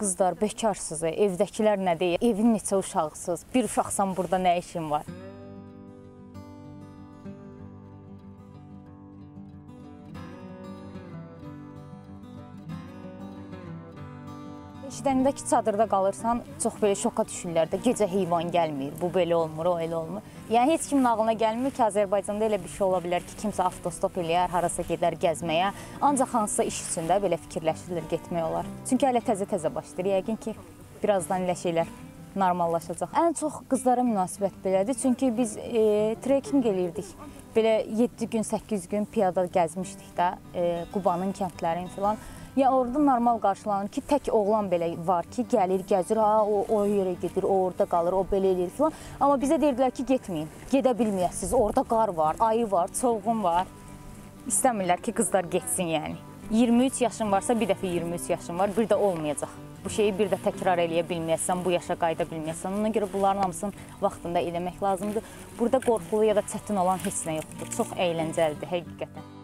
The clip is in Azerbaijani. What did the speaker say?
qızlar bekarsız, evdəkilər nə deyir? Evin neçə uşaqsız? Bir uşaqsan burada nə işin var? Eşidəndə ki, çadırda qalırsan, çox belə şoka düşürlər də. Gecə heyvan gəlmir, bu belə olmur, o elə olmur. Yəni heç kimin ağlına gəlmir ki, Azərbaycanda elə bir şey ola bilər ki, kimsə avtostop eləyər, harasa gedər gəzməyə. Ancaq hansısa iş üçündə belə fikirləşirlər getmək olar. Çünki hələ təzə-təzə başlayır. Yəqin ki, birazdan elə şeylər normallaşacaq. Ən çox qızlara münasibət belədir. Çünki biz e, trekking eləyirdik. Belə 7 gün, 8 gün piyada gəzmişdik də, e, Qubanın kəndlərini filan. Ya orada normal qarşılanır ki, tək oğlan belə var ki, gəlir, gəzir, ha, o, o yerə gedir, o orada qalır, o belə eləyir filan. Amma bizə deyirdilər ki, getməyin, gedə bilməyəsiniz. Orada qar var, ayı var, çovğun var. İstəmirlər ki, qızlar getsin yəni. 23 yaşın varsa bir dəfə 23 yaşın var, bir də olmayacaq. Bu şeyi bir də təkrar eləyə bilməyəsən, bu yaşa qayıda bilməyəsən. Ona görə bunların hamısını vaxtında eləmək lazımdır. Burada qorxulu ya da çətin olan heç nə yoxdur. Çox əyləncəlidir həqiqətən.